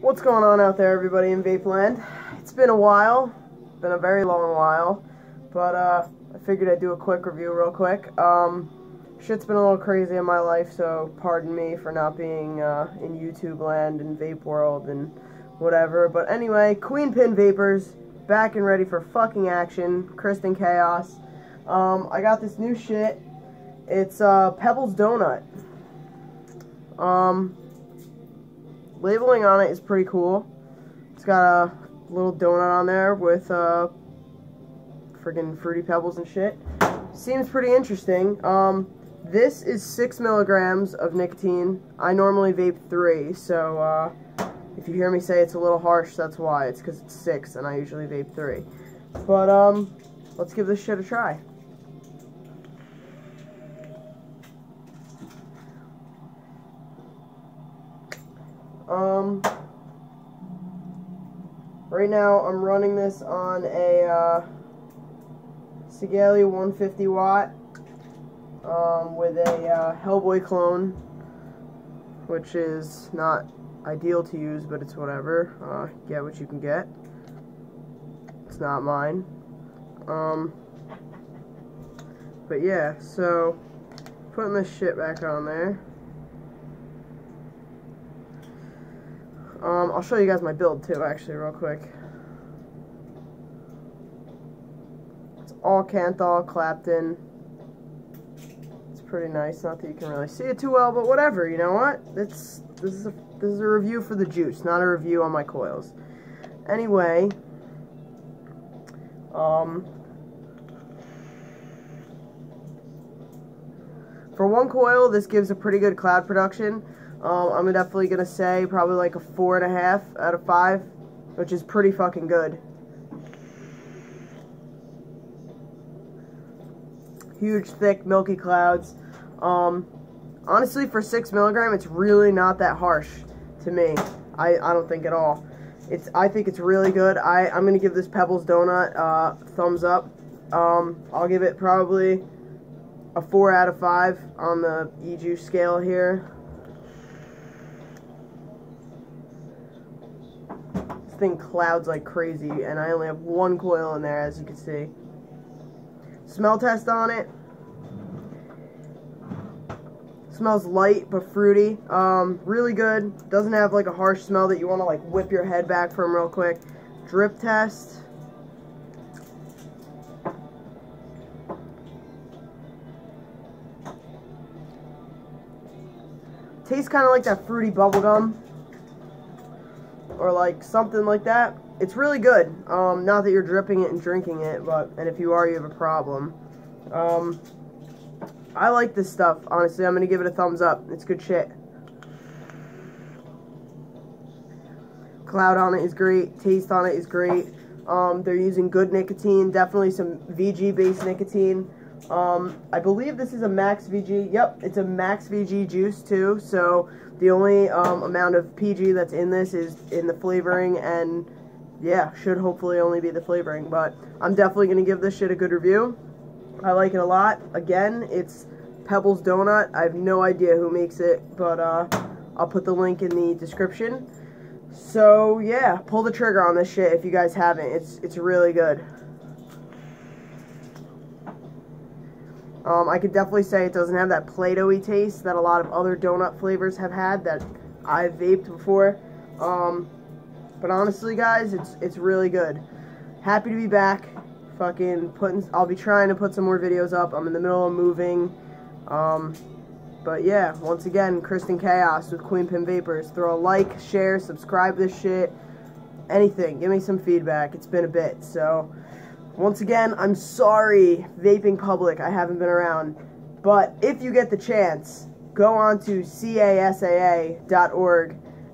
What's going on out there, everybody in Vapeland? It's been a while, been a very long while, but uh, I figured I'd do a quick review real quick. Um, shit's been a little crazy in my life, so pardon me for not being uh, in YouTube land and vape world and whatever. But anyway, Queen Pin Vapors, back and ready for fucking action. Krystin Kaos. Um, I got this new shit. It's uh, Pebbles Donut. Um, labeling on it is pretty cool. It's got a little donut on there with uh, friggin' fruity pebbles and shit. Seems pretty interesting. Um, this is six milligrams of nicotine. I normally vape three, so uh, if you hear me say it's a little harsh, that's why. It's because it's six, and I usually vape three. But um, let's give this shit a try. Um, right now I'm running this on a uh, Sigelei 150 watt um, with a uh, Hellboy clone, which is not ideal to use, but it's whatever. Uh, get what you can get. It's not mine. Um, but yeah, so putting this shit back on there. Um, I'll show you guys my build too, actually, real quick. It's all Kanthal Clapton. It's pretty nice. Not that you can really see it too well, but whatever. You know what? It's this is a this is a review for the juice, not a review on my coils. Anyway, um, for one coil, this gives a pretty good cloud production. Um, I'm definitely going to say probably like a four and a half out of five, which is pretty fucking good. Huge, thick, milky clouds. Um, honestly, for six milligram, it's really not that harsh to me. I, I don't think at all. It's I think it's really good. I, I'm going to give this Pebbles Donut uh, thumbs up. Um, I'll give it probably a 4 out of 5 on the e-juice scale here. Thing clouds like crazy, and I only have one coil in there, as you can see. Smell test on it. Smells light but fruity. Um, really good. Doesn't have like a harsh smell that you want to like whip your head back from real quick. Drip test. Tastes kind of like that fruity bubblegum or like something like that. It's really good. Um, not that you're dripping it and drinking it, but and if you are, you have a problem. Um, I like this stuff. Honestly, I'm gonna give it a thumbs up. It's good shit. Cloud on it is great. Taste on it is great. Um, they're using good nicotine. Definitely some VG-based nicotine. Um, I believe this is a Max VG. Yep, it's a Max VG juice too. So the only um, amount of PG that's in this is in the flavoring, and yeah, should hopefully only be the flavoring. But I'm definitely gonna give this shit a good review. I like it a lot. Again, it's Pebbles Donut. I have no idea who makes it, but uh, I'll put the link in the description. So yeah, pull the trigger on this shit if you guys haven't. It's it's really good. Um, I could definitely say it doesn't have that Play-Doh-y taste that a lot of other donut flavors have had that I've vaped before. Um, but honestly, guys, it's it's really good. Happy to be back. Fucking putting. I'll be trying to put some more videos up. I'm in the middle of moving. Um, but yeah, once again, Krystin Kaos with Queen Pin Vapors. Throw a like, share, subscribe this shit. Anything. Give me some feedback. It's been a bit. So. Once again, I'm sorry, vaping public, I haven't been around. But if you get the chance, go on to casaa.org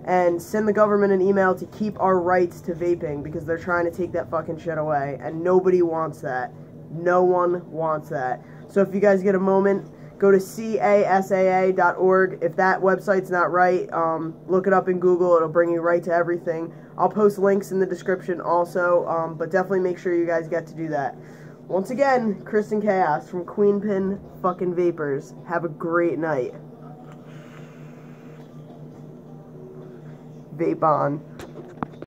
and send the government an email to keep our rights to vaping because they're trying to take that fucking shit away. And nobody wants that. No one wants that. So if you guys get a moment, go to casaa.org. If that website's not right, um, look it up in Google. It'll bring you right to everything. I'll post links in the description also, um, but definitely make sure you guys get to do that. Once again, Krystin Kaos from Queenpin fucking Vapors. Have a great night. Vape on.